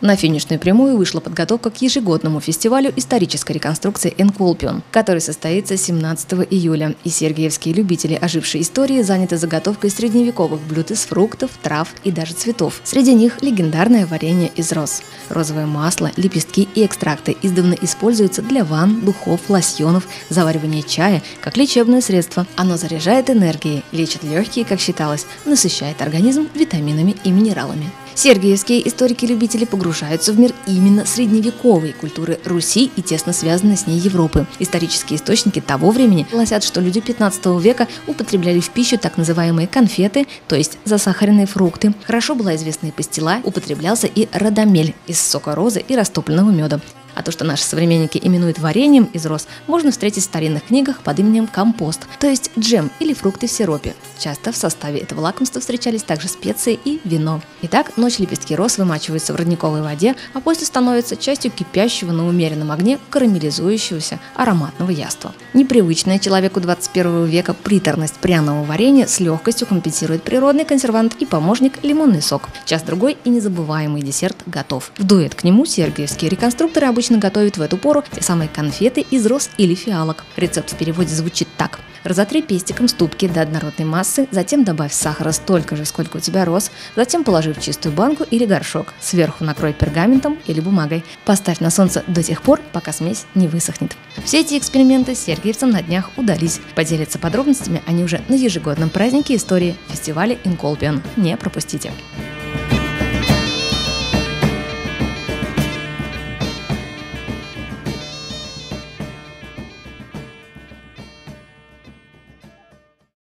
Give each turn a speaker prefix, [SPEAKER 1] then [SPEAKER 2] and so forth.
[SPEAKER 1] На финишную прямую вышла подготовка к ежегодному фестивалю исторической реконструкции «Энколпион», который состоится 17 июля. И сергиевские любители ожившей истории заняты заготовкой средневековых блюд из фруктов, трав и даже цветов. Среди них легендарное варенье из роз. Розовое масло, лепестки и экстракты издавна используются для ванн, духов, лосьонов, заваривания чая, как лечебное средство. Оно заряжает энергией, лечит легкие, как считалось, насыщает организм витаминами и минералами. Сергиевские историки-любители погружаются в мир именно средневековой культуры Руси и тесно связанной с ней Европы. Исторические источники того времени гласят, что люди 15 века употребляли в пищу так называемые конфеты, то есть засахаренные фрукты. Хорошо была известна и пастила, употреблялся и радамель из сока розы и растопленного меда. А то, что наши современники именуют вареньем из роз, можно встретить в старинных книгах под именем компост, то есть джем или фрукты в сиропе. Часто в составе этого лакомства встречались также специи и вино. Итак, ночь лепестки роз вымачиваются в родниковой воде, а после становятся частью кипящего на умеренном огне карамелизующегося ароматного яства. Непривычная человеку 21 века приторность пряного варенья с легкостью компенсирует природный консервант и помощник лимонный сок. Час-другой и незабываемый десерт готов. В дуэт к нему сергиевские реконструкторы обычно обычно готовят в эту пору те самые конфеты из роз или фиалок. Рецепт в переводе звучит так. Разотри пестиком ступки до однородной массы, затем добавь сахара столько же, сколько у тебя роз, затем положи в чистую банку или горшок. Сверху накрой пергаментом или бумагой. Поставь на солнце до тех пор, пока смесь не высохнет. Все эти эксперименты сергиевцам на днях удались. Поделиться подробностями они уже на ежегодном празднике истории фестиваля Инколпион. Не пропустите.